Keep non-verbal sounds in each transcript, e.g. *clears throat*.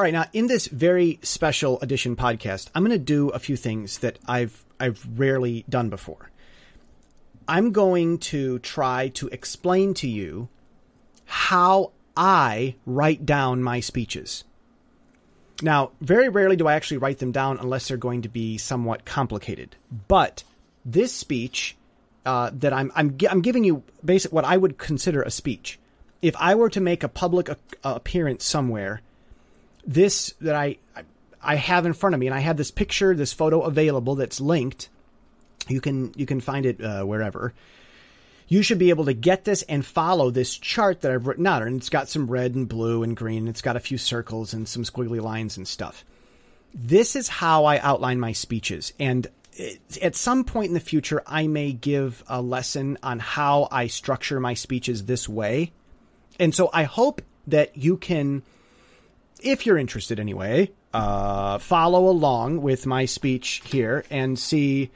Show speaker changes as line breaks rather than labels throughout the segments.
All right, now in this very special edition podcast, I'm going to do a few things that I've I've rarely done before. I'm going to try to explain to you how I write down my speeches. Now, very rarely do I actually write them down unless they're going to be somewhat complicated. But this speech uh, that I'm I'm I'm giving you basic what I would consider a speech. If I were to make a public a- appearance somewhere, this that I I have in front of me, and I have this picture, this photo available that's linked. You can you can find it uh, wherever. You should be able to get this and follow this chart that I've written out, and it's got some red and blue and green. It's got a few circles and some squiggly lines and stuff. This is how I outline my speeches, and at some point in the future, I may give a lesson on how I structure my speeches this way. And so I hope that you can, if you're interested anyway, uh, follow along with my speech here and see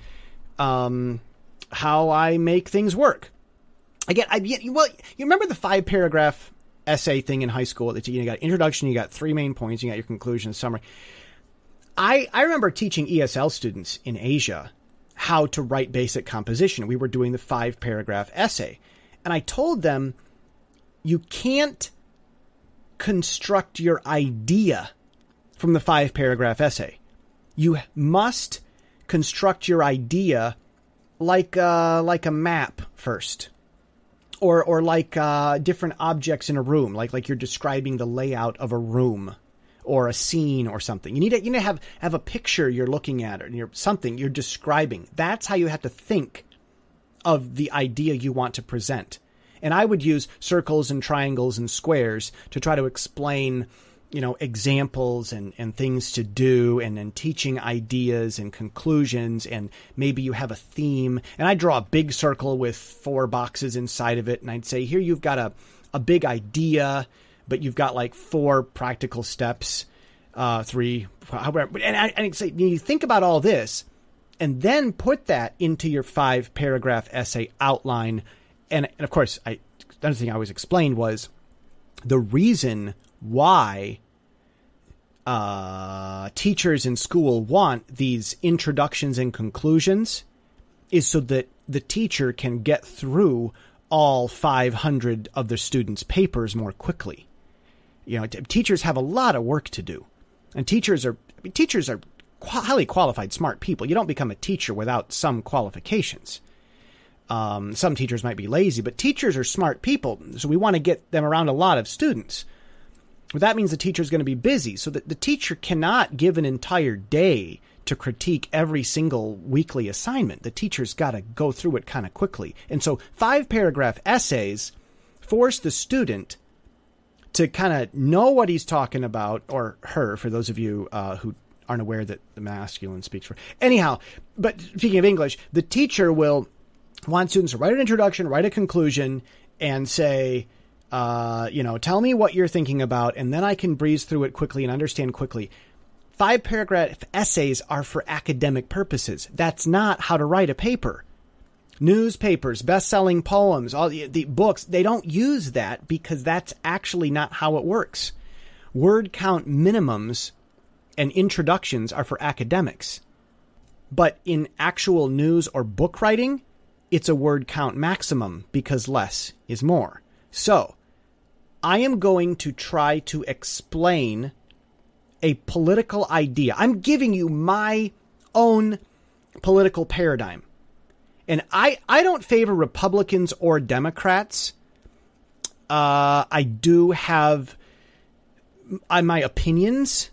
um, how I make things work. Again, I well, you remember the five paragraph essay thing in high school that you got introduction, you got three main points, you got your conclusion, summary. I, I remember teaching ESL students in Asia how to write basic composition. We were doing the five paragraph essay. And I told them, you can't construct your idea from the five paragraph essay. You must construct your idea like uh, like a map first, or or like uh, different objects in a room, like like you're describing the layout of a room or a scene or something. You need to you need to have have a picture you're looking at or you're something you're describing. That's how you have to think of the idea you want to present. And I would use circles and triangles and squares to try to explain, you know, examples and, and things to do and then teaching ideas and conclusions and maybe you have a theme. And I draw a big circle with four boxes inside of it and I'd say, here you've got a, a big idea but you've got like four practical steps, uh, three, however. And I, and say you think about all this, and then put that into your five paragraph essay outline. And, and of course, I another thing I always explained was the reason why uh, teachers in school want these introductions and conclusions is so that the teacher can get through all 500 of the students' papers more quickly. You know, t- teachers have a lot of work to do, and teachers are I mean, teachers are highly qualified, smart people. You don't become a teacher without some qualifications. Um, some teachers might be lazy, but teachers are smart people, so we want to get them around a lot of students. But that means the teacher is going to be busy, so that the teacher cannot give an entire day to critique every single weekly assignment. The teacher's got to go through it kind of quickly. And so five paragraph essays force the student to kind of know what he's talking about, or her, for those of you uh, who aren't aware that the masculine speaks for. Anyhow, but speaking of English, the teacher will want students to write an introduction, write a conclusion, and say, uh, you know, tell me what you're thinking about, and then I can breeze through it quickly and understand quickly. Five paragraph essays are for academic purposes. That's not how to write a paper newspapers, best-selling poems, all the, the, books, they don't use that because that's actually not how it works. Word count minimums and introductions are for academics. But in actual news or book writing, it's a word count maximum because less is more. So, I am going to try to explain a political idea. I'm giving you my own political paradigm. And I, I don't favor Republicans or Democrats. Uh, I do have uh, my opinions,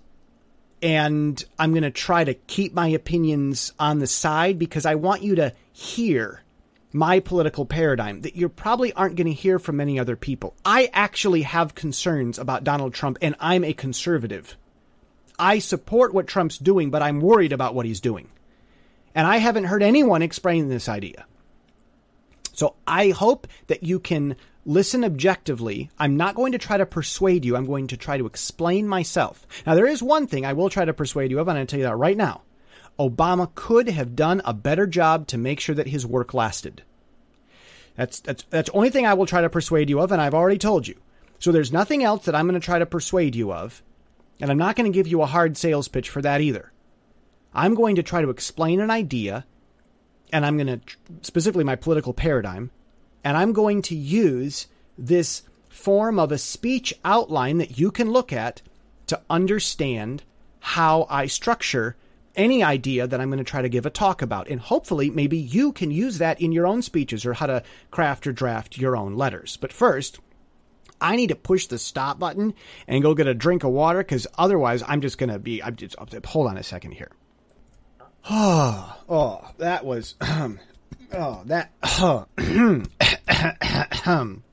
and I'm going to try to keep my opinions on the side because I want you to hear my political paradigm that you probably aren't going to hear from many other people. I actually have concerns about Donald Trump, and I'm a conservative. I support what Trump's doing, but I'm worried about what he's doing. And I haven't heard anyone explain this idea. So I hope that you can listen objectively. I'm not going to try to persuade you. I'm going to try to explain myself. Now, there is one thing I will try to persuade you of, and I'm going to tell you that right now. Obama could have done a better job to make sure that his work lasted. That's, that's, that's the only thing I will try to persuade you of, and I've already told you. So there's nothing else that I'm going to try to persuade you of And I'm not going to give you a hard sales pitch for that either. I'm going to try to explain an idea, and I'm going to, specifically my political paradigm, and I'm going to use this form of a speech outline that you can look at to understand how I structure any idea that I'm going to try to give a talk about. And hopefully, maybe you can use that in your own speeches or how to craft or draft your own letters. But first, I need to push the stop button and go get a drink of water because otherwise, I'm just going to be. I'm just, hold on a second here. Oh, *sighs* oh that was. *clears throat* oh, that. Oh, *clears throat* *coughs*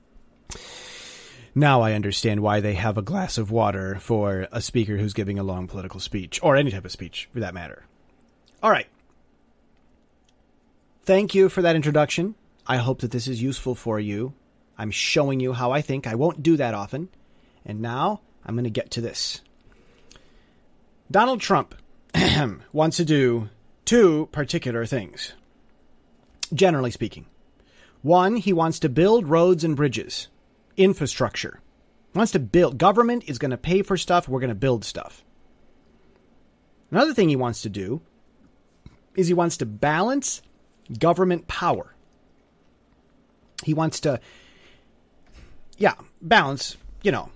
now I understand why they have a glass of water for a speaker who's giving a long political speech, or any type of speech for that matter. All right. Thank you for that introduction. I hope that this is useful for you. I'm showing you how I think. I won't do that often. And now I'm going to get to this. Donald Trump *clears throat* wants to do two particular things, generally speaking. One, he wants to build roads and bridges infrastructure. Wants to build. Government is going to pay for stuff. We're going to build stuff. Another thing he wants to do is he wants to balance government power. He wants to, yeah, balance, you know,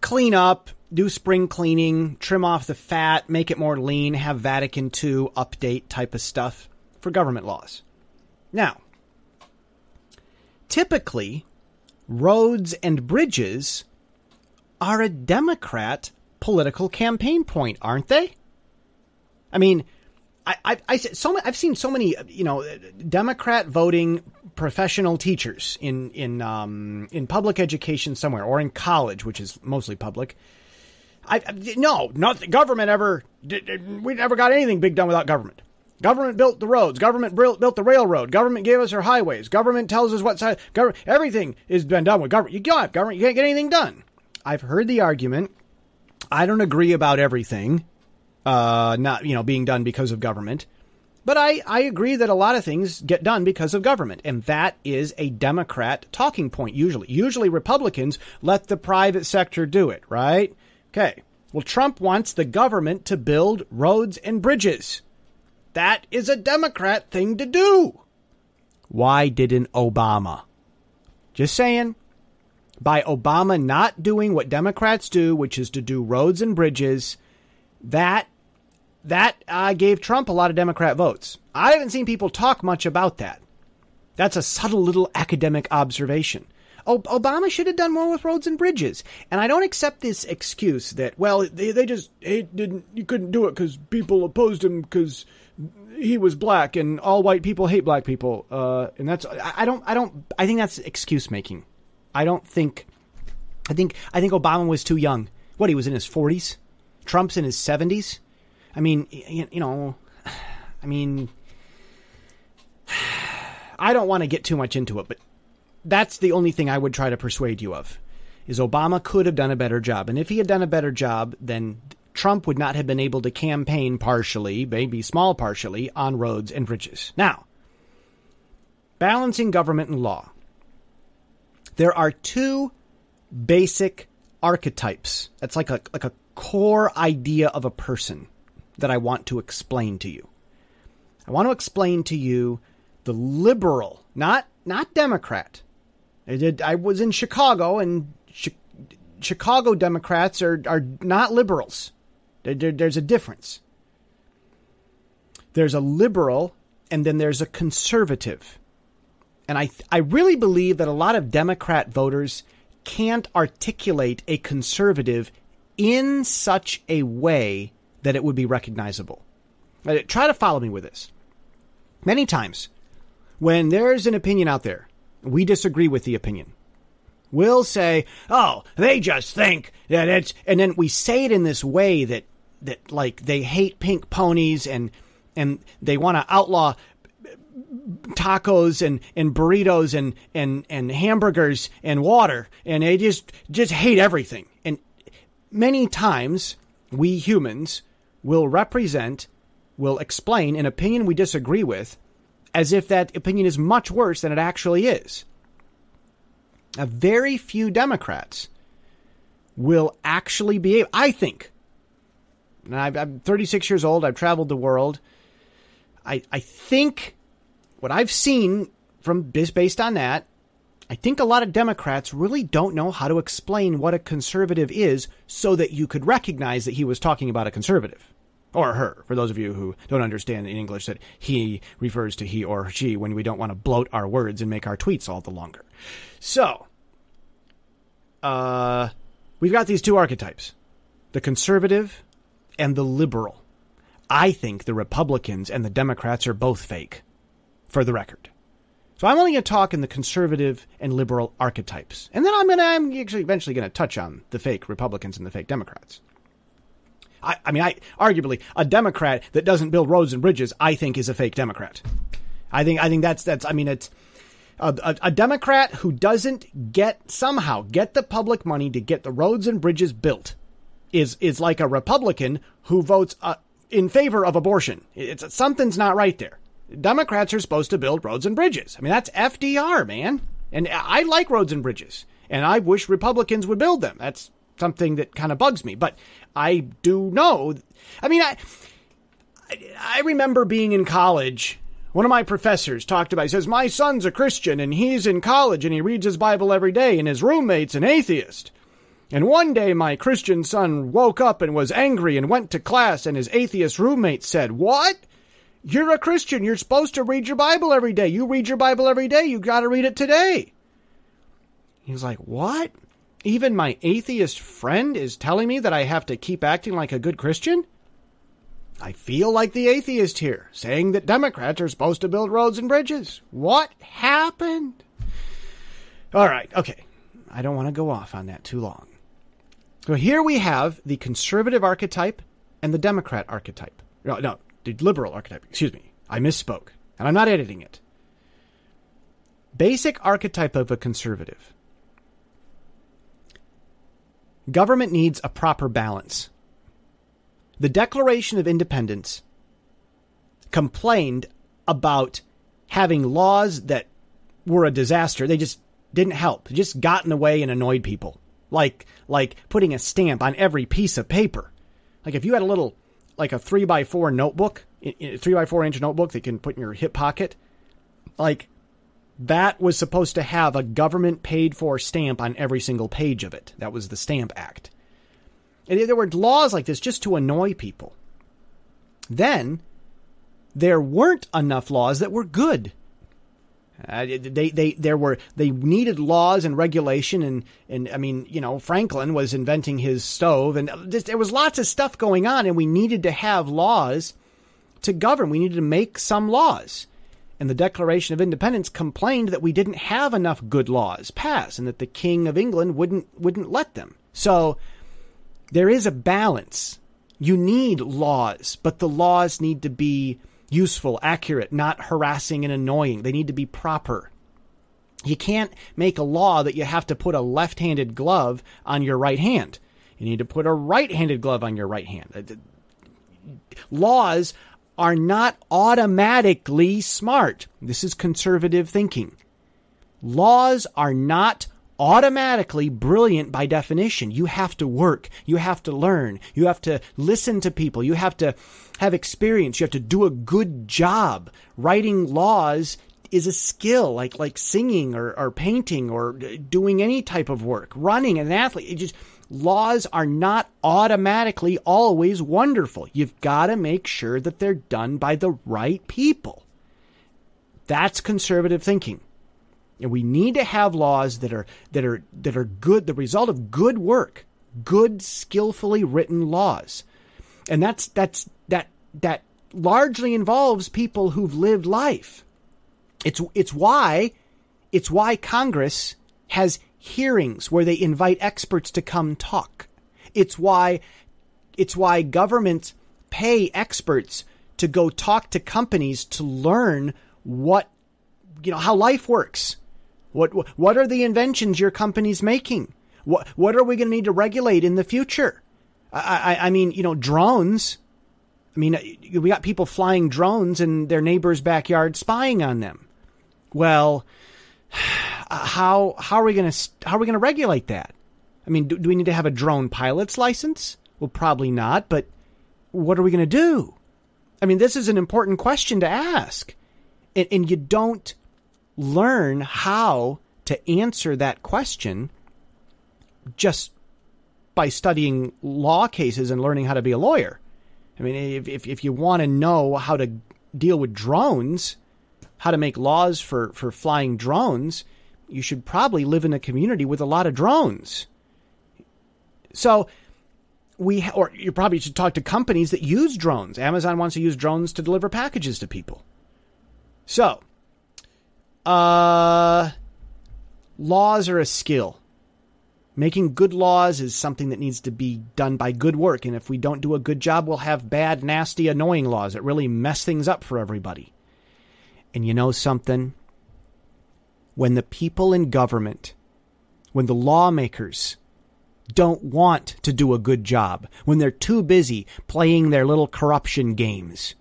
clean up, do spring cleaning, trim off the fat, make it more lean, have Vatican II update type of stuff for government laws. Now, typically, roads and bridges are a Democrat political campaign point, aren't they? I mean, I, I, I so I've seen so many, you know, Democrat voting professional teachers in in um, in public education somewhere or in college, which is mostly public. I no, not the government ever. We never got anything big done without government. Government built the roads. Government built built the railroad. Government gave us our highways. Government tells us what side. Government, everything has been done with government. You got government. You can't get anything done. I've heard the argument. I don't agree about everything, uh, not you know being done because of government, but I I agree that a lot of things get done because of government, and that is a Democrat talking point. Usually, usually Republicans let the private sector do it. Right? Okay. Well, Trump wants the government to build roads and bridges. That is a Democrat thing to do. Why didn't Obama? Just saying. By Obama not doing what Democrats do, which is to do roads and bridges, that that uh, gave Trump a lot of Democrat votes. I haven't seen people talk much about that. That's a subtle little academic observation. Obama should have done more with roads and bridges. And I don't accept this excuse that, well, they, they just didn't, you couldn't do it because people opposed him because he was black and all white people hate black people. Uh, and that's, I don't, I don't, I think that's excuse making. I don't think, I think, I think Obama was too young. What, he was in his 40s? Trump's in his 70s? I mean, you know, *sighs* I mean, *sighs* I don't want to get too much into it, but that's the only thing I would try to persuade you of. Is Obama could have done a better job. And if he had done a better job, then Trump would not have been able to campaign partially, maybe small partially, on roads and bridges. Now, balancing government and law. There are two basic archetypes. That's like a like a core idea of a person that I want to explain to you. I want to explain to you the liberal, not not Democrat, I did. I was in Chicago, and Chicago Democrats are are not liberals. There, there, there's a difference. There's a liberal, and then there's a conservative. And I I really believe that a lot of Democrat voters can't articulate a conservative in such a way that it would be recognizable. Uh, try to follow me with this. Many times, when there's an opinion out there we disagree with the opinion. We'll say, "Oh, they just think that it's," and then we say it in this way that that like they hate pink ponies and and they want to outlaw tacos and, and burritos and, and, and hamburgers and water and they just just hate everything. And many times we humans will represent, will explain an opinion we disagree with as if that opinion is much worse than it actually is. A very few Democrats will actually be able, I think, And I, I'm 36 years old. I've traveled the world. I I think what I've seen from this based on that, I think a lot of Democrats really don't know how to explain what a conservative is so that you could recognize that he was talking about a conservative. Or her, for those of you who don't understand in English that he refers to he or she when we don't want to bloat our words and make our tweets all the longer. So, uh, we've got these two archetypes the conservative and the liberal. I think the Republicans and the Democrats are both fake, for the record. So I'm only going to talk in the conservative and liberal archetypes, and then I'm going to I'm actually eventually going to touch on the fake Republicans and the fake Democrats. I, I mean, I arguably a Democrat that doesn't build roads and bridges, I think, is a fake Democrat. I think I think that's that's I mean it's a, a, a, Democrat who doesn't get somehow get the public money to get the roads and bridges built is is like a Republican who votes uh, in favor of abortion. It's something's not right there. Democrats are supposed to build roads and bridges. I mean that's FDR, man. And I like roads and bridges, and I wish Republicans would build them. That's something that kind of bugs me. But I do know. I mean, I I remember being in college one of my professors talked about, he says, My son's a Christian and he's in college and he reads his Bible every day and his roommate's an atheist. And one day my Christian son woke up and was angry and went to class and his atheist roommate said, What? You're a Christian. You're supposed to read your Bible every day. You read your Bible every day. You got to read it today. He was like, What? Even my atheist friend is telling me that I have to keep acting like a good Christian? I feel like the atheist here, saying that Democrats are supposed to build roads and bridges. What happened? All right, okay. I don't want to go off on that too long. So here we have the conservative archetype and the Democrat archetype. No, no, the liberal archetype. Excuse me. I misspoke, and I'm not editing it. Basic archetype of a conservative. Government needs a proper balance the Declaration of Independence complained about having laws that were a disaster. They just didn't help. They just got in the way and annoyed people. Like like putting a stamp on every piece of paper. Like if you had a little like a three by four notebook, three by four inch notebook that you can put in your hip pocket, like that was supposed to have a government paid for stamp on every single page of it. That was the Stamp Act. And there were laws like this just to annoy people. Then there weren't enough laws that were good. Uh, they, they, there were, they needed laws and regulation and, and I mean, you know, Franklin was inventing his stove and there was lots of stuff going on and we needed to have laws to govern. We needed to make some laws. And the Declaration of Independence complained that we didn't have enough good laws passed and that the King of England wouldn't, wouldn't let them. So, there is a balance. You need laws, but the laws need to be useful, accurate, not harassing and annoying. They need to be proper. You can't make a law that you have to put a left handed glove on your right hand. You need to put a right handed glove on your right hand. Uh, laws are not automatically smart. This is conservative thinking. Laws are not automatically brilliant by definition. You have to work. You have to learn. You have to listen to people. You have to have experience. You have to do a good job. Writing laws is a skill like like singing or, or painting or doing any type of work. Running an athlete. It just laws are not automatically always wonderful. You've got to make sure that they're done by the right people. That's conservative thinking. And we need to have laws that are that are that are good, the result of good work, good, skillfully written laws. And that's that's that that largely involves people who've lived life. It's it's why it's why Congress has hearings where they invite experts to come talk. It's why it's why governments pay experts to go talk to companies to learn what you know how life works what what are the inventions your company's making? What what are we going to need to regulate in the future? I, I, I mean, you know, drones. I mean, uh, we got people flying drones in their neighbors' backyard spying on them. Well, *sighs* how how are we going to how are we going to regulate that? I mean, do, do we need to have a drone pilot's license? Well, probably not, but what are we going to do? I mean, this is an important question to ask. And, and you don't learn how to answer that question just by studying law cases and learning how to be a lawyer. I mean, if, if, if you want to know how to deal with drones, how to make laws for, for flying drones, you should probably live in a community with a lot of drones. So, we or you probably should talk to companies that use drones. Amazon wants to use drones to deliver packages to people. So, uh, laws are a skill. Making good laws is something that needs to be done by good work, and if we don't do a good job, we'll have bad, nasty, annoying laws that really mess things up for everybody. And you know something? When the people in government, when the lawmakers don't want to do a good job, when they're too busy playing their little corruption games,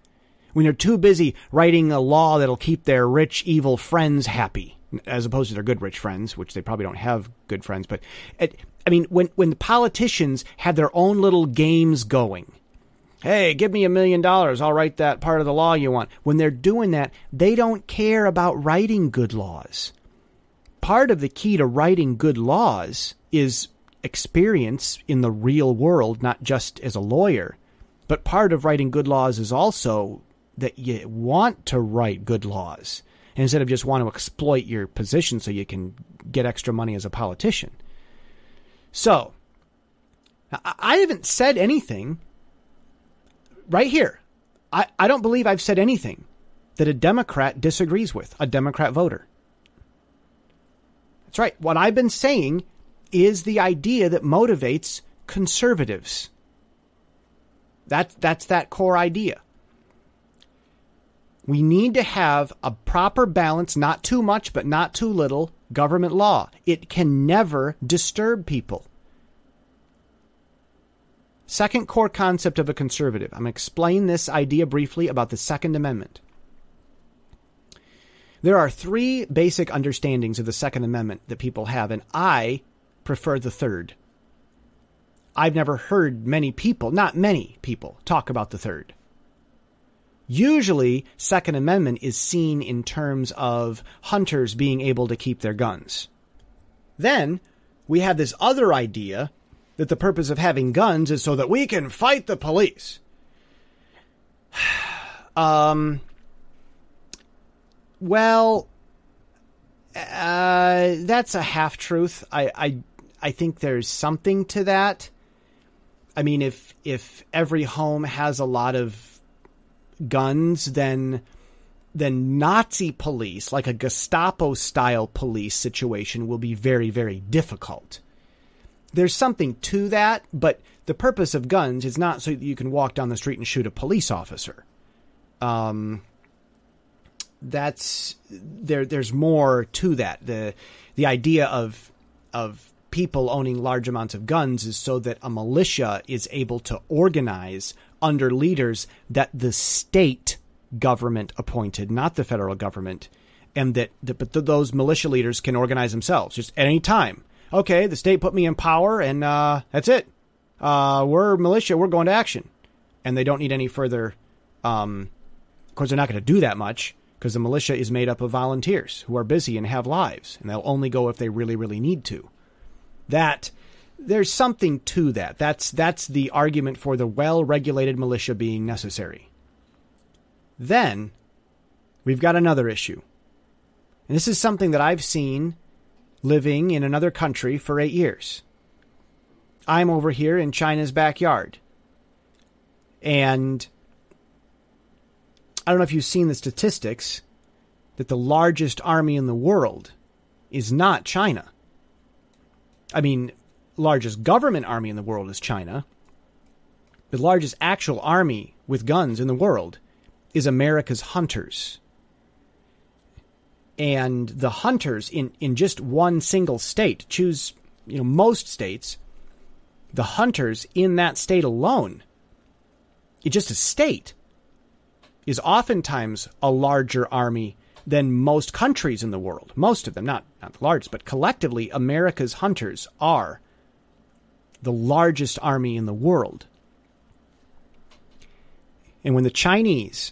when they're too busy writing a law that'll keep their rich, evil friends happy, as opposed to their good, rich friends, which they probably don't have good friends. But it, I mean, when, when the politicians have their own little games going, hey, give me a million dollars, I'll write that part of the law you want. When they're doing that, they don't care about writing good laws. Part of the key to writing good laws is experience in the real world, not just as a lawyer. But part of writing good laws is also that you want to write good laws instead of just want to exploit your position so you can get extra money as a politician. So, I haven't said anything right here. I, I don't believe I've said anything that a Democrat disagrees with, a Democrat voter. That's right. What I've been saying is the idea that motivates conservatives. That, that's that core idea. We need to have a proper balance, not too much, but not too little, government law. It can never disturb people. Second core concept of a conservative. I'm going to explain this idea briefly about the Second Amendment. There are three basic understandings of the Second Amendment that people have, and I prefer the third. I've never heard many people, not many people, talk about the third. Usually, Second Amendment is seen in terms of hunters being able to keep their guns. Then, we have this other idea that the purpose of having guns is so that we can fight the police. *sighs* um, well, uh, that's a half truth. I, I, I think there's something to that. I mean, if if every home has a lot of guns, than then Nazi police, like a Gestapo style police situation, will be very, very difficult. There's something to that, but the purpose of guns is not so that you can walk down the street and shoot a police officer. Um, that's there. There's more to that. the The idea of of people owning large amounts of guns is so that a militia is able to organize under leaders that the state government appointed, not the federal government, and that, but those militia leaders can organize themselves just at any time. Okay, the state put me in power, and uh, that's it. Uh, we're militia. We're going to action, and they don't need any further. Um, of course, they're not going to do that much because the militia is made up of volunteers who are busy and have lives, and they'll only go if they really, really need to. That there's something to that. That's that's the argument for the well-regulated militia being necessary. Then we've got another issue. And this is something that I've seen living in another country for 8 years. I'm over here in China's backyard. And I don't know if you've seen the statistics that the largest army in the world is not China. I mean, largest government army in the world is China. The largest actual army with guns in the world is America's hunters. And the hunters in, in just one single state, choose you know most states, the hunters in that state alone, it's just a state, is oftentimes a larger army than most countries in the world. Most of them, not not the largest, but collectively, America's hunters are the largest army in the world. And when the Chinese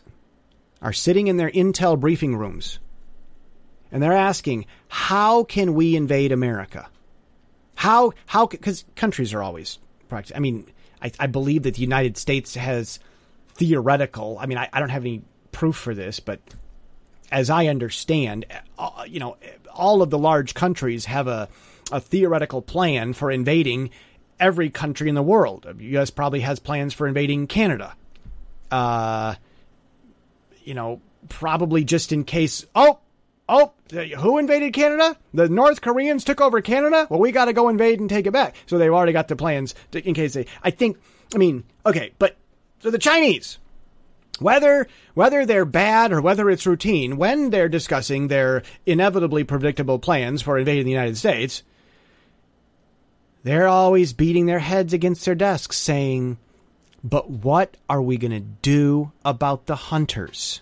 are sitting in their intel briefing rooms and they're asking, how can we invade America? How, how, because countries are always, I mean, I, I, believe that the United States has theoretical, I mean, I, I don't have any proof for this, but as I understand, uh, you know, all of the large countries have a, a theoretical plan for invading every country in the world. The U.S. probably has plans for invading Canada. Uh, you know, probably just in case. Oh, oh, who invaded Canada? The North Koreans took over Canada. Well, we got to go invade and take it back. So they've already got the plans to, in case they. I think. I mean, okay, but so the Chinese, whether whether they're bad or whether it's routine, when they're discussing their inevitably predictable plans for invading the United States, they're always beating their heads against their desks, saying, "But what are we going to do about the hunters?"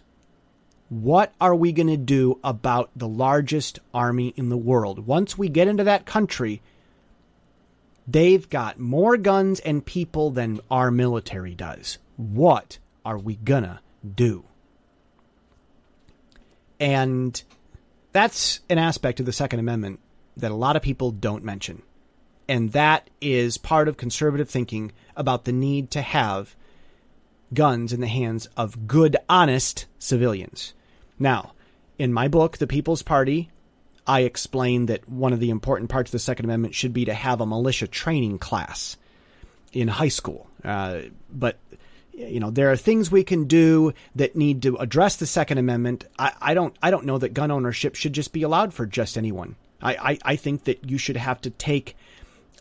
What are we going to do about the largest army in the world? Once we get into that country, they've got more guns and people than our military does. What are we gonna do? And that's an aspect of the Second Amendment that a lot of people don't mention. And that is part of conservative thinking about the need to have guns in the hands of good, honest civilians. Now, in my book, The People's Party, I explain that one of the important parts of the Second Amendment should be to have a militia training class in high school. Uh, but you know there are things we can do that need to address the Second Amendment. I, I don't I don't know that gun ownership should just be allowed for just anyone. I, I, I think that you should have to take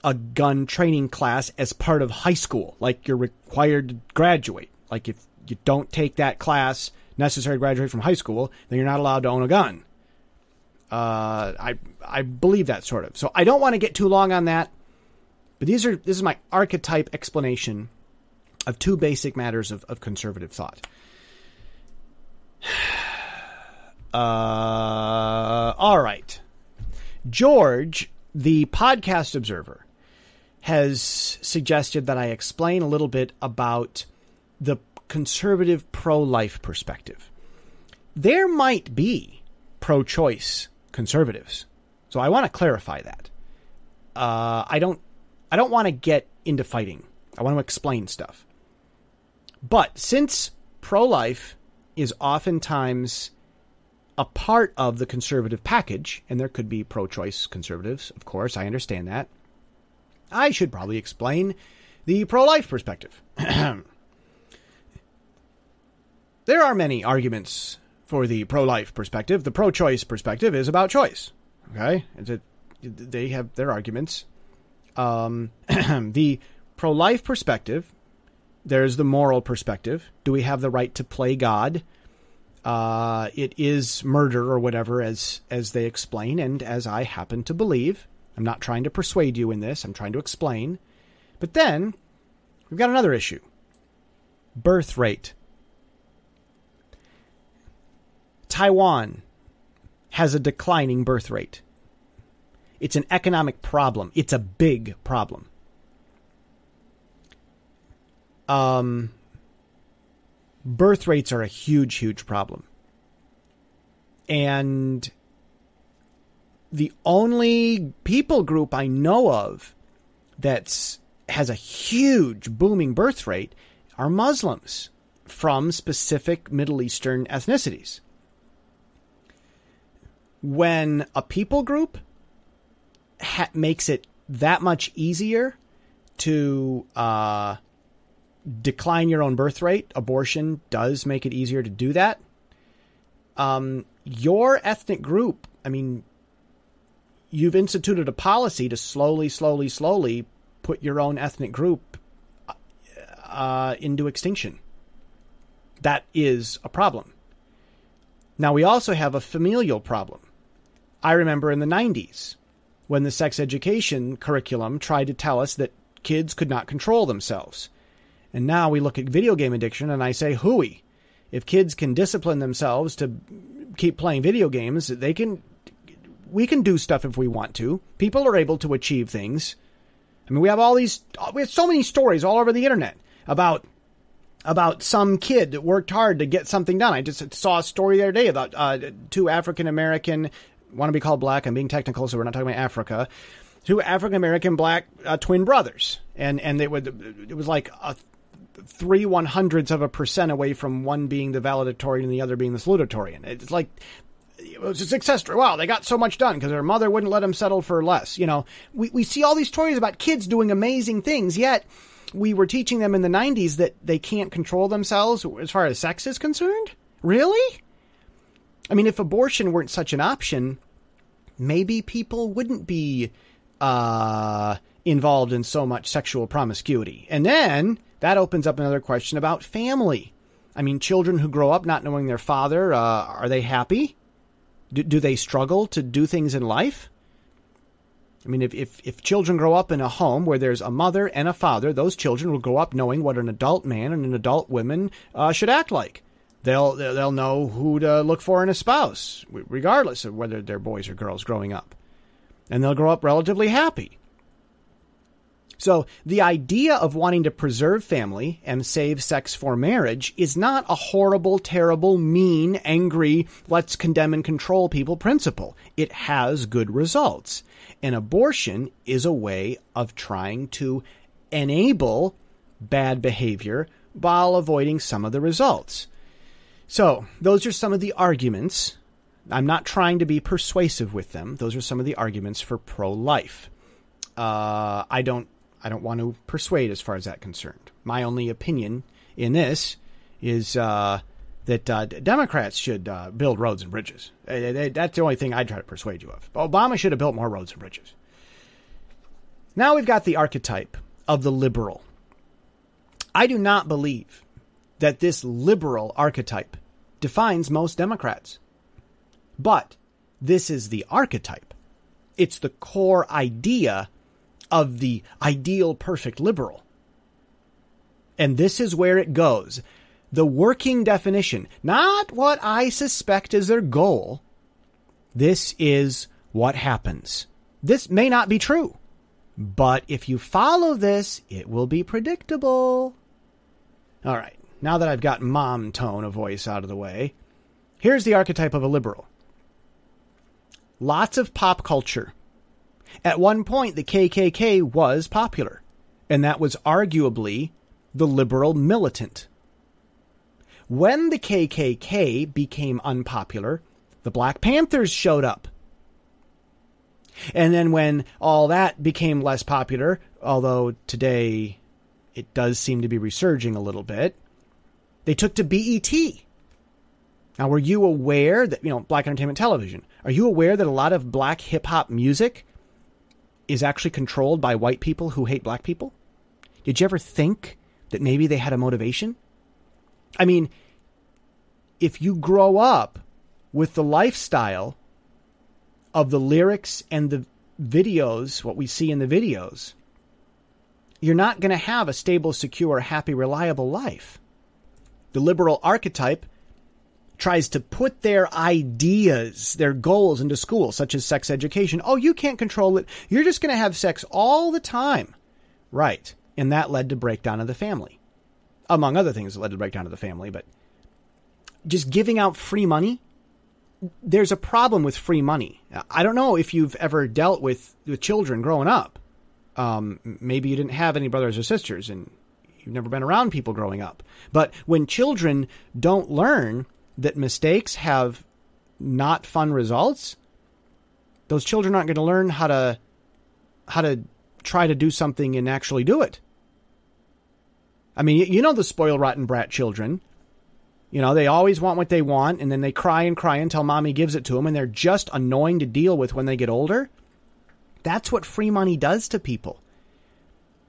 a gun training class as part of high school, like you're required to graduate. Like if you don't take that class necessary to graduate from high school, then you're not allowed to own a gun. Uh, I I believe that sort of. So I don't want to get too long on that, but these are this is my archetype explanation of two basic matters of, of conservative thought. *sighs* Uh, all right. George, the podcast observer, has suggested that I explain a little bit about the conservative pro life perspective. There might be pro choice conservatives. So I want to clarify that. Uh, I don't I don't want to get into fighting. I want to explain stuff. But since pro life is oftentimes a part of the conservative package, and there could be pro choice conservatives, of course, I understand that. I should probably explain the pro life perspective. *clears throat* there are many arguments for the pro life perspective. The pro choice perspective is about choice. Okay? A, they have their arguments. Um, *clears throat* the pro life perspective there's the moral perspective. Do we have the right to play God? Uh, it is murder or whatever, as as they explain, and as I happen to believe. I'm not trying to persuade you in this. I'm trying to explain. But then we've got another issue: birth rate. Taiwan has a declining birth rate. It's an economic problem. It's a big problem. Um, birth rates are a huge, huge problem. And the only people group I know of that's has a huge booming birth rate are Muslims from specific Middle Eastern ethnicities. When a people group ha- makes it that much easier to uh, decline your own birth rate, abortion does make it easier to do that. Um, your ethnic group, I mean, you've instituted a policy to slowly, slowly, slowly put your own ethnic group uh, into extinction. That is a problem. Now, we also have a familial problem. I remember in the 90s when the sex education curriculum tried to tell us that kids could not control themselves. And now we look at video game addiction and I say, hooey. If kids can discipline themselves to keep playing video games, they can, we can do stuff if we want to. People are able to achieve things. I mean, we have all these, we have so many stories all over the internet about about some kid that worked hard to get something done. I just saw a story the other day about uh, two African American, want to be called black. I'm being technical, so we're not talking about Africa. Two African American black uh, twin brothers, and and they would it was like a three one hundredths of a percent away from one being the valedictorian and the other being the salutatorian. It's like it was a success story. Wow, they got so much done because their mother wouldn't let them settle for less. You know, we we see all these stories about kids doing amazing things, yet we were teaching them in the 90s that they can't control themselves as far as sex is concerned? Really? I mean, if abortion weren't such an option, maybe people wouldn't be uh, involved in so much sexual promiscuity. And then that opens up another question about family. I mean, children who grow up not knowing their father, uh, are they happy? Do, do they struggle to do things in life? I mean, if, if, if children grow up in a home where there's a mother and a father, those children will grow up knowing what an adult man and an adult woman uh, should act like. They'll they'll know who to look for in a spouse, regardless of whether they're boys or girls growing up, and they'll grow up relatively happy. So the idea of wanting to preserve family and save sex for marriage is not a horrible, terrible, mean, angry, let's condemn and control people principle. It has good results. An abortion is a way of trying to enable bad behavior while avoiding some of the results. So, those are some of the arguments. I'm not trying to be persuasive with them. Those are some of the arguments for pro-life. Uh, I don't, I don't want to persuade as far as that concerned. My only opinion in this is uh, that uh, Democrats should uh, build roads and bridges. That's the only thing I'd try to persuade you of. Obama should have built more roads and bridges. Now we've got the archetype of the liberal. I do not believe that this liberal archetype defines most Democrats. But this is the archetype. It's the core idea of the ideal perfect liberal. And this is where it goes the working definition, not what I suspect is their goal. This is what happens. This may not be true, but if you follow this, it will be predictable. All right, now that I've got mom tone of voice out of the way, here's the archetype of a liberal. Lots of pop culture. At one point, the KKK was popular, and that was arguably the liberal militant. When the KKK became unpopular, the Black Panthers showed up. And then when all that became less popular, although today it does seem to be resurging a little bit, they took to BET. Now, were you aware that, you know, Black Entertainment Television, are you aware that a lot of black hip hop music is actually controlled by white people who hate black people? Did you ever think that maybe they had a motivation? I mean, if you grow up with the lifestyle of the lyrics and the videos, what we see in the videos, you're not going to have a stable, secure, happy, reliable life. The liberal archetype tries to put their ideas, their goals into school, such as sex education. Oh, you can't control it. You're just going to have sex all the time. Right. And that led to breakdown of the family. Among other things, it led to breakdown of the family, but just giving out free money, there's a problem with free money. I don't know if you've ever dealt with, with children growing up. Um, maybe you didn't have any brothers or sisters and you've never been around people growing up. But when children don't learn that mistakes have not fun results, those children aren't going to learn how to how to try to do something and actually do it. I mean, you know the spoiled rotten brat children you know, they always want what they want, and then they cry and cry until mommy gives it to them, and they're just annoying to deal with when they get older. That's what free money does to people.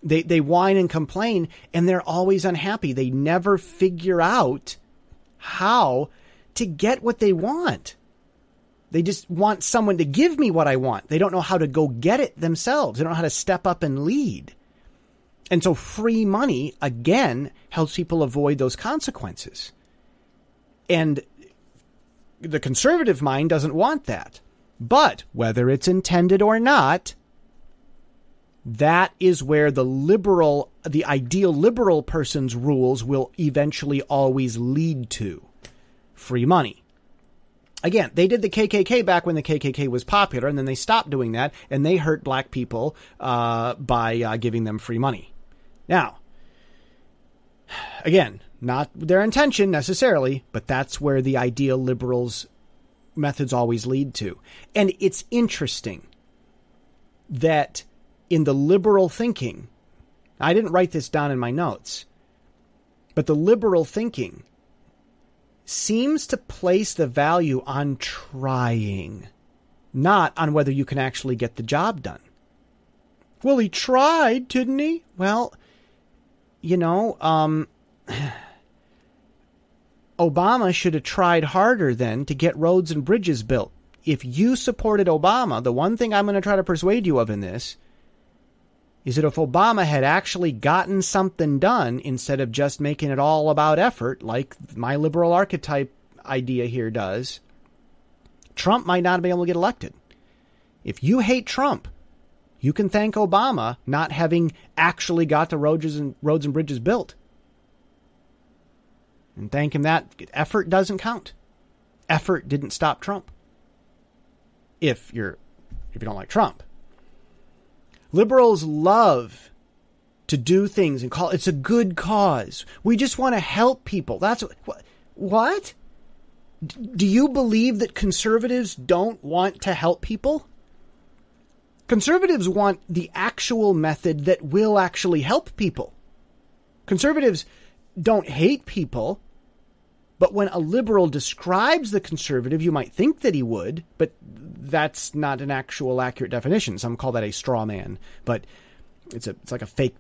They, they whine and complain, and they're always unhappy. They never figure out how to get what they want. They just want someone to give me what I want. They don't know how to go get it themselves. They don't know how to step up and lead. And so free money, again, helps people avoid those consequences. And the conservative mind doesn't want that. But whether it's intended or not, that is where the liberal, the ideal liberal person's rules will eventually always lead to free money. Again, they did the KKK back when the KKK was popular, and then they stopped doing that, and they hurt black people uh, by uh, giving them free money. Now, again, not their intention necessarily, but that's where the ideal liberals' methods always lead to. And it's interesting that in the liberal thinking, I didn't write this down in my notes, but the liberal thinking seems to place the value on trying, not on whether you can actually get the job done. Well, he tried, didn't he? Well, you know, um, *sighs* Obama should have tried harder then to get roads and bridges built. If you supported Obama, the one thing I'm going to try to persuade you of in this is that if Obama had actually gotten something done instead of just making it all about effort, like my liberal archetype idea here does, Trump might not be able to get elected. If you hate Trump, you can thank Obama not having actually got the roads and roads and bridges built. And thank him that effort doesn't count. Effort didn't stop Trump. If you're if you don't like Trump. Liberals love to do things and call it's a good cause. We just want to help people. That's what. What? Do you believe that conservatives don't want to help people? Conservatives want the actual method that will actually help people. Conservatives don't hate people, but when a liberal describes the conservative, you might think that he would, but that's not an actual accurate definition. Some call that a straw man, but it's a it's like a fake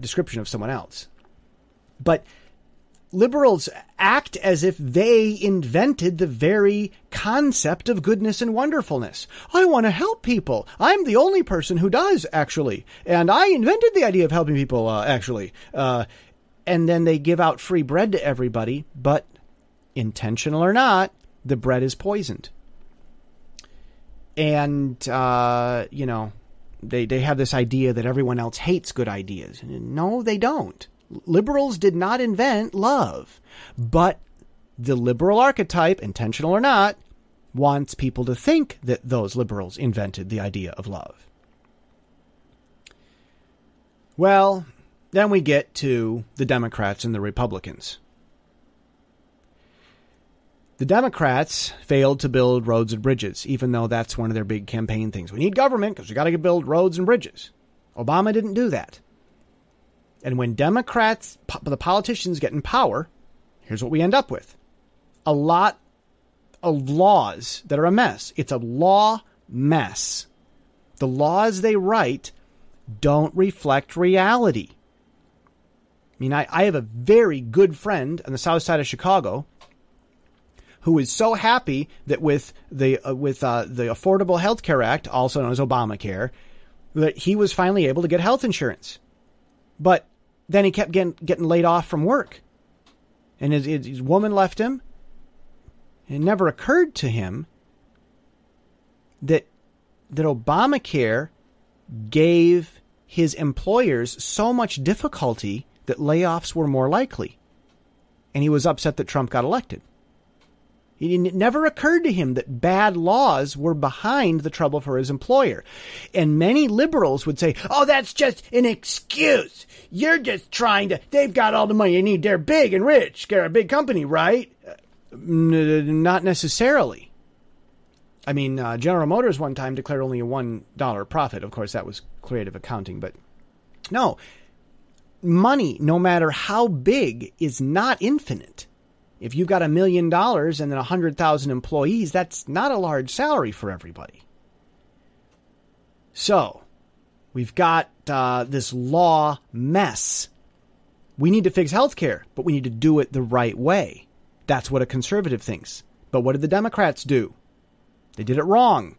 description of someone else. But liberals act as if they invented the very concept of goodness and wonderfulness. I want to help people. I'm the only person who does, actually. And I invented the idea of helping people, uh, actually. Uh, and then they give out free bread to everybody, but intentional or not, the bread is poisoned. And, uh, you know, they, they have this idea that everyone else hates good ideas. No, they don't. Liberals did not invent love, but the liberal archetype, intentional or not, wants people to think that those liberals invented the idea of love. Well, then we get to the Democrats and the Republicans. The Democrats failed to build roads and bridges, even though that's one of their big campaign things. We need government because we got to build roads and bridges. Obama didn't do that. And when Democrats, the politicians get in power, here's what we end up with a lot of laws that are a mess. It's a law mess. The laws they write don't reflect reality. I mean, I, I have a very good friend on the south side of Chicago who is so happy that with the uh, with uh, the Affordable Health Care Act, also known as Obamacare, that he was finally able to get health insurance. But then he kept getting getting laid off from work, and his, his woman left him. It never occurred to him that that Obamacare gave his employers so much difficulty that layoffs were more likely. And he was upset that Trump got elected. It never occurred to him that bad laws were behind the trouble for his employer. And many liberals would say, oh, that's just an excuse. You're just trying to, they've got all the money they need. They're big and rich. They're a big company, right? Not necessarily. I mean, uh, General Motors one time declared only a $1 profit. Of course, that was creative accounting, but no. Money, no matter how big, is not infinite. If you've got a million dollars and then 100,000 employees, that's not a large salary for everybody. So, we've got uh, this law mess. We need to fix healthcare, but we need to do it the right way. That's what a conservative thinks. But what did the Democrats do? They did it wrong.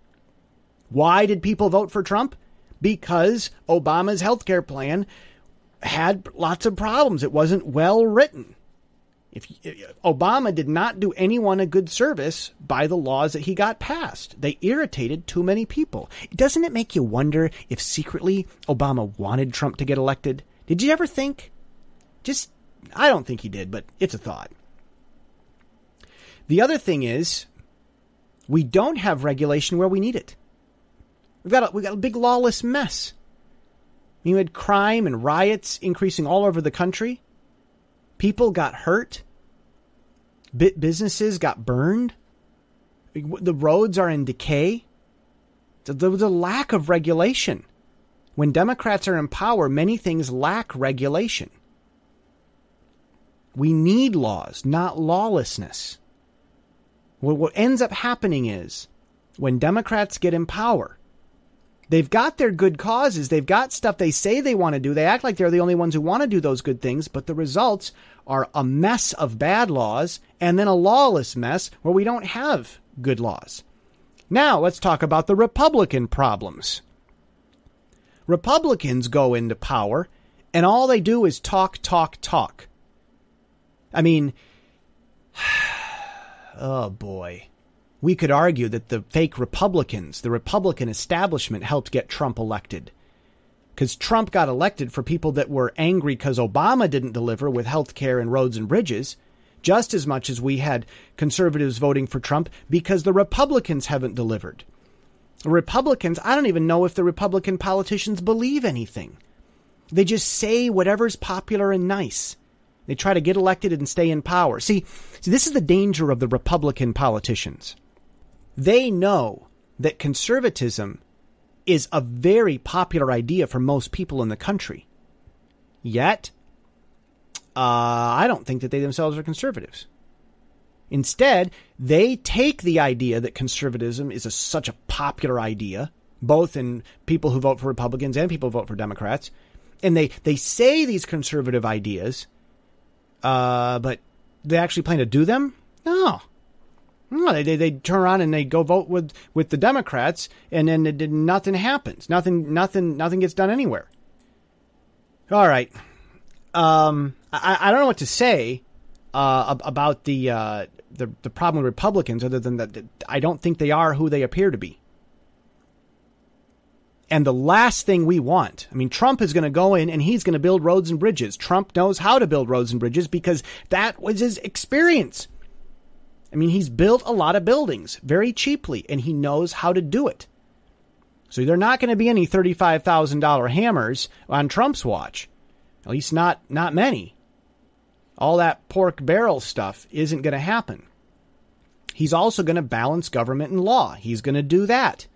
Why did people vote for Trump? Because Obama's healthcare plan had lots of problems. It wasn't well written If, if Obama did not do anyone a good service by the laws that he got passed, they irritated too many people. Doesn't it make you wonder if secretly Obama wanted Trump to get elected? Did you ever think? Just, I don't think he did, but it's a thought. The other thing is, we don't have regulation where we need it. We've got a, we've got a big lawless mess. You had crime and riots increasing all over the country. People got hurt. Businesses got burned. The roads are in decay. There was a lack of regulation. When Democrats are in power, many things lack regulation. We need laws, not lawlessness. What ends up happening is when Democrats get in power, they've got their good causes, they've got stuff they say they want to do, they act like they're the only ones who want to do those good things, but the results are a mess of bad laws and then a lawless mess where we don't have good laws. Now let's talk about the Republican problems. Republicans go into power and all they do is talk, talk, talk. I mean, *sighs* oh boy. We could argue that the fake Republicans, the Republican establishment, helped get Trump elected. Because Trump got elected for people that were angry because Obama didn't deliver with health care and roads and bridges, just as much as we had conservatives voting for Trump because the Republicans haven't delivered. Republicans, I don't even know if the Republican politicians believe anything. They just say whatever's popular and nice. They try to get elected and stay in power. See, see, this is the danger of the Republican politicians. They know that conservatism is a very popular idea for most people in the country. Yet, uh, I don't think that they themselves are conservatives. Instead, they take the idea that conservatism is a, such a popular idea, both in people who vote for Republicans and people who vote for Democrats, and they, they say these conservative ideas uh, but they actually plan to do them? No. No, they, they, they turn around and they go vote with, with the Democrats, and then it, nothing happens. Nothing, nothing, nothing gets done anywhere. All right. Um, I, I don't know what to say uh, about the, uh, the the problem with Republicans, other than that I don't think they are who they appear to be. And the last thing we want, I mean, Trump is going to go in and he's going to build roads and bridges. Trump knows how to build roads and bridges because that was his experience. I mean, he's built a lot of buildings very cheaply and he knows how to do it. So they're not going to be any $35,000 hammers on Trump's watch. At least not, not many. All that pork barrel stuff isn't going to happen. He's also going to balance government and law. He's going to do that.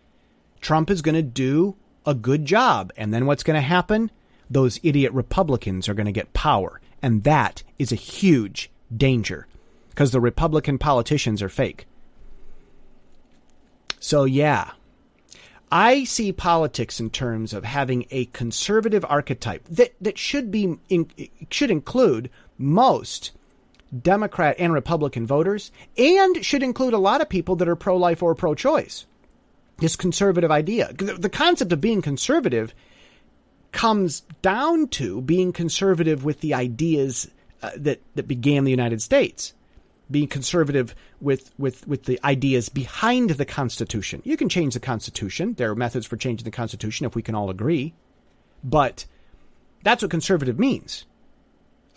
Trump is going to do a good job. And then what's going to happen? Those idiot Republicans are going to get power. And that is a huge danger because the Republican politicians are fake. So, yeah, I see politics in terms of having a conservative archetype that, that should be in, should include most Democrat and Republican voters and should include a lot of people that are pro life or pro choice this conservative idea. The concept of being conservative comes down to being conservative with the ideas uh, that that began the United States. Being conservative with, with, with the ideas behind the Constitution. You can change the Constitution. There are methods for changing the Constitution if we can all agree. But that's what conservative means.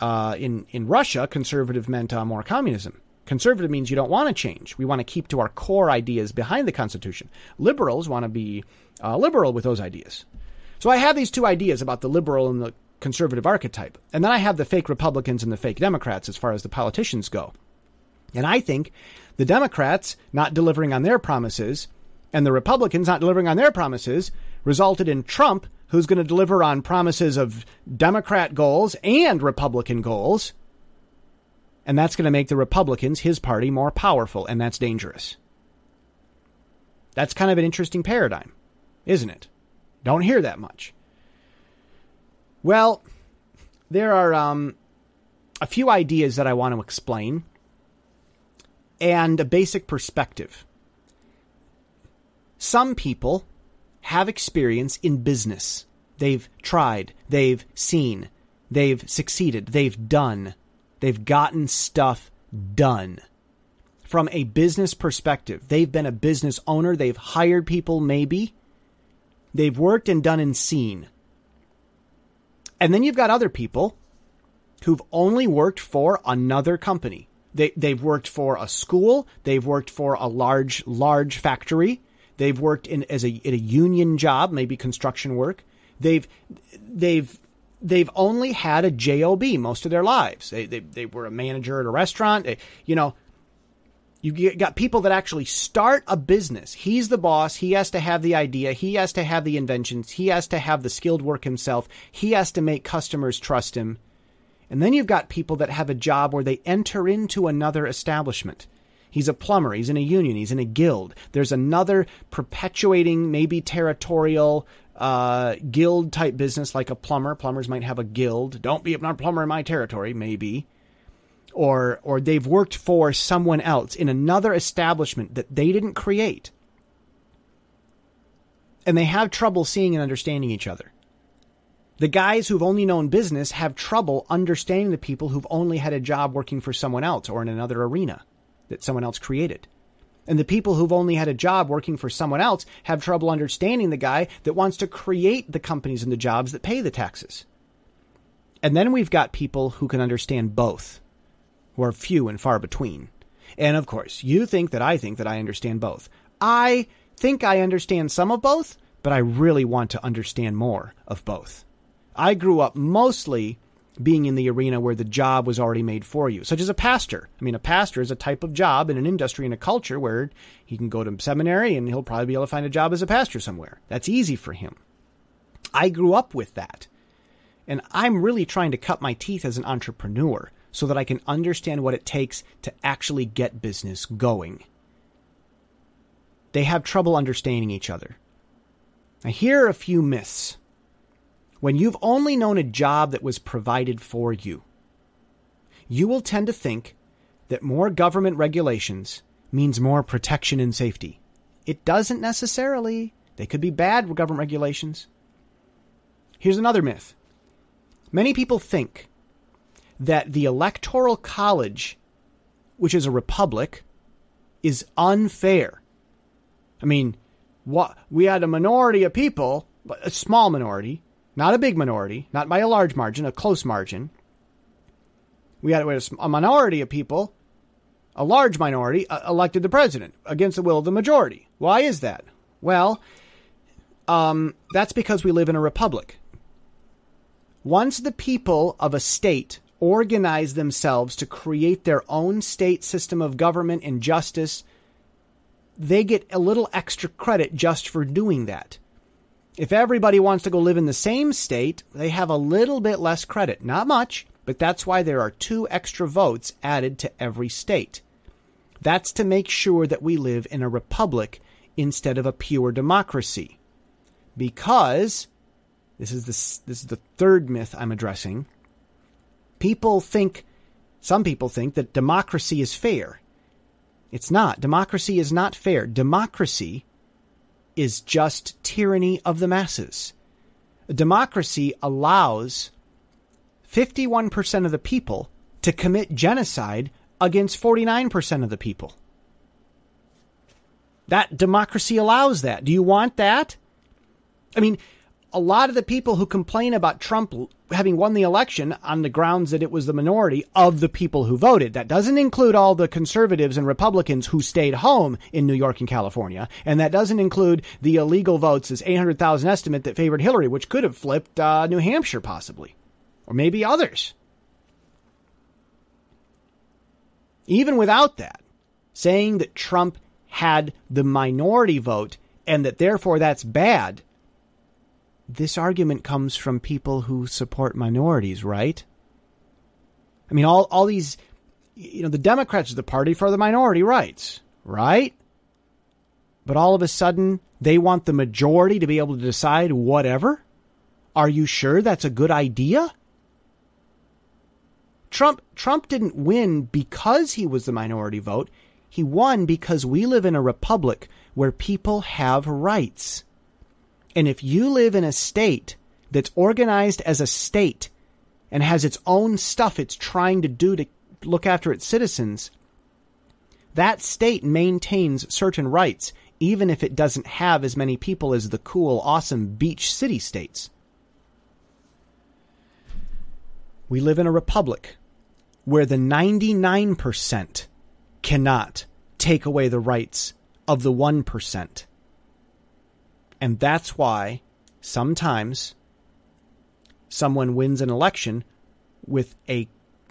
Uh, in, in Russia, conservative meant uh, more communism. Conservative means you don't want to change. We want to keep to our core ideas behind the Constitution. Liberals want to be uh, liberal with those ideas. So I have these two ideas about the liberal and the conservative archetype. And then I have the fake Republicans and the fake Democrats as far as the politicians go. And I think the Democrats not delivering on their promises and the Republicans not delivering on their promises resulted in Trump, who's going to deliver on promises of Democrat goals and Republican goals and that's going to make the Republicans, his party, more powerful, and that's dangerous. That's kind of an interesting paradigm, isn't it? Don't hear that much. Well, there are um, a few ideas that I want to explain and a basic perspective. Some people have experience in business. They've tried, they've seen, they've succeeded, they've done They've gotten stuff done. From a business perspective, they've been a business owner. They've hired people, maybe. They've worked and done and seen. And then you've got other people who've only worked for another company. They, they've worked for a school. They've worked for a large, large factory. They've worked in as a, in a union job, maybe construction work. They've, they've, they've only had a job most of their lives. They, they, they were a manager at a restaurant. They, you know, you got people that actually start a business. He's the boss. He has to have the idea. He has to have the inventions. He has to have the skilled work himself. He has to make customers trust him. And then you've got people that have a job where they enter into another establishment. He's a plumber. He's in a union. He's in a guild. There's another perpetuating, maybe territorial, uh, guild type business like a plumber. Plumbers might have a guild. Don't be a plumber in my territory, maybe. Or, or they've worked for someone else in another establishment that they didn't create. And they have trouble seeing and understanding each other. The guys who've only known business have trouble understanding the people who've only had a job working for someone else or in another arena that someone else created. And the people who've only had a job working for someone else have trouble understanding the guy that wants to create the companies and the jobs that pay the taxes. And then we've got people who can understand both, who are few and far between. And of course, you think that I think that I understand both. I think I understand some of both, but I really want to understand more of both. I grew up mostly being in the arena where the job was already made for you, such as a pastor. I mean, a pastor is a type of job in an industry and a culture where he can go to seminary and he'll probably be able to find a job as a pastor somewhere. That's easy for him. I grew up with that. And I'm really trying to cut my teeth as an entrepreneur so that I can understand what it takes to actually get business going. They have trouble understanding each other. Now, here are a few myths when you've only known a job that was provided for you, you will tend to think that more government regulations means more protection and safety. It doesn't necessarily. They could be bad government regulations. Here's another myth. Many people think that the Electoral College, which is a republic, is unfair. I mean, what we had a minority of people, a small minority, not a big minority, not by a large margin, a close margin. We had a minority of people, a large minority, uh, elected the president against the will of the majority. Why is that? Well, um, that's because we live in a republic. Once the people of a state organize themselves to create their own state system of government and justice, they get a little extra credit just for doing that. If everybody wants to go live in the same state, they have a little bit less credit. Not much, but that's why there are two extra votes added to every state. That's to make sure that we live in a republic instead of a pure democracy. Because this is the, this is the third myth I'm addressing. People think some people think that democracy is fair. It's not. Democracy is not fair. Democracy is just tyranny of the masses. A democracy allows 51% of the people to commit genocide against 49% of the people. That democracy allows that. Do you want that? I mean, a lot of the people who complain about Trump having won the election on the grounds that it was the minority of the people who voted. That doesn't include all the conservatives and Republicans who stayed home in New York and California. And that doesn't include the illegal votes, this 800,000 estimate that favored Hillary, which could have flipped uh, New Hampshire possibly. Or maybe others. Even without that, saying that Trump had the minority vote and that therefore that's bad this argument comes from people who support minorities, right? I mean, all, all these, you know, the Democrats are the party for the minority rights, right? But all of a sudden, they want the majority to be able to decide whatever? Are you sure that's a good idea? Trump Trump didn't win because he was the minority vote. He won because we live in a republic where people have rights. And if you live in a state that's organized as a state and has its own stuff it's trying to do to look after its citizens, that state maintains certain rights, even if it doesn't have as many people as the cool, awesome beach city states. We live in a republic where the 99% cannot take away the rights of the 1%. And that's why sometimes someone wins an election with a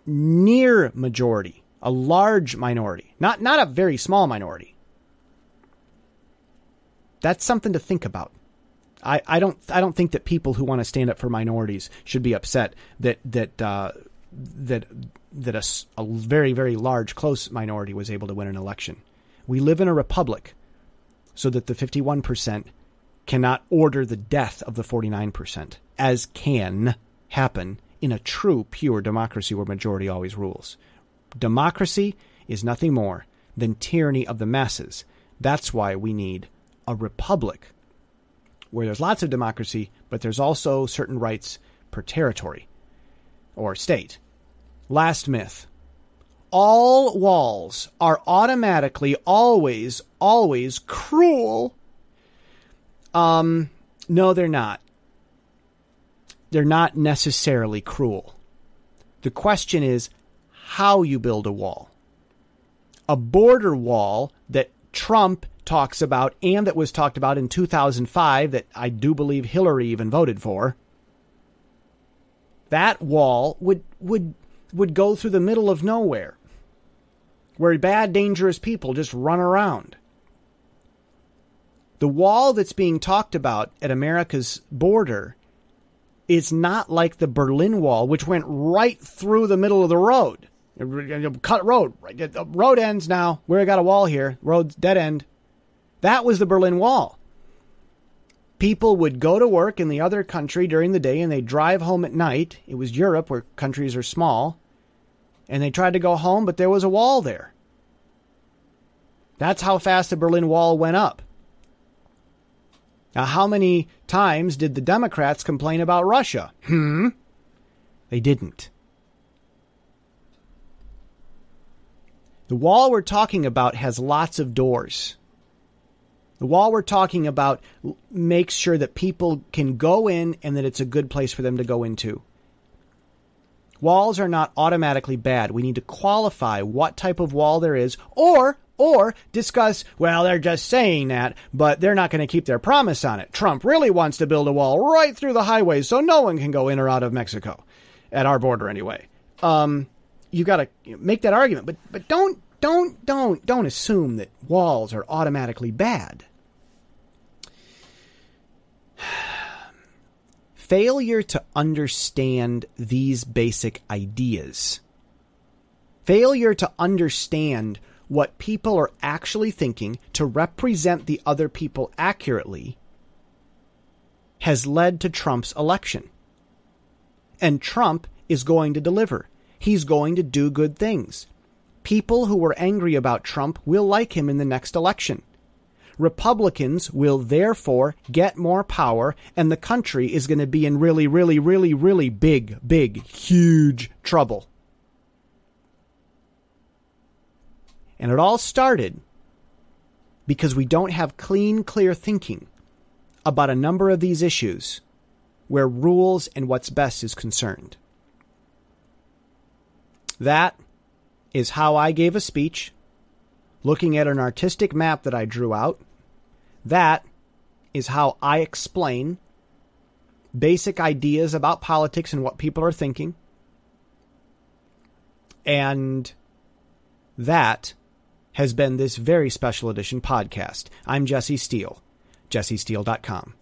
near majority, a large minority, not, not a very small minority. That's something to think about. I, I don't I don't think that people who want to stand up for minorities should be upset that that uh, that that a, a very very large close minority was able to win an election. We live in a republic, so that the fifty one percent cannot order the death of the forty nine percent, as can happen in a true pure democracy where majority always rules. Democracy is nothing more than tyranny of the masses. That's why we need a republic where there's lots of democracy, but there's also certain rights per territory or state. Last myth. All walls are automatically always, always cruel. Um, no, they're not. They're not necessarily cruel. The question is how you build a wall. A border wall that Trump talks about and that was talked about in 2005 that I do believe Hillary even voted for. That wall would would would go through the middle of nowhere where bad dangerous people just run around. The wall that's being talked about at America's border is not like the Berlin Wall which went right through the middle of the road. Cut road. Road ends now. We got a wall here. Road's dead end. That was the Berlin Wall. People would go to work in the other country during the day and they drive home at night. It was Europe where countries are small. And they tried to go home, but there was a wall there. That's how fast the Berlin Wall went up. Now, how many times did the Democrats complain about Russia? Hmm? They didn't. The wall we're talking about has lots of doors. The wall we're talking about makes sure that people can go in and that it's a good place for them to go into. Walls are not automatically bad. We need to qualify what type of wall there is or or discuss, well, they're just saying that, but they're not going to keep their promise on it. Trump really wants to build a wall right through the highways so no one can go in or out of Mexico at our border anyway. Um, you got to make that argument, but but don't don't don't don't assume that walls are automatically bad. *sighs* failure to understand these basic ideas, failure to understand what people are actually thinking to represent the other people accurately, has led to Trump's election. And Trump is going to deliver. He's going to do good things. People who were angry about Trump will like him in the next election. Republicans will therefore get more power, and the country is going to be in really, really, really, really big, big, huge trouble. And it all started because we don't have clean, clear thinking about a number of these issues where rules and what's best is concerned. That is how I gave a speech looking at an artistic map that I drew out that is how I explain basic ideas about politics and what people are thinking. And that has been this very special edition podcast. I'm Jesse Steele, jessesteele.com.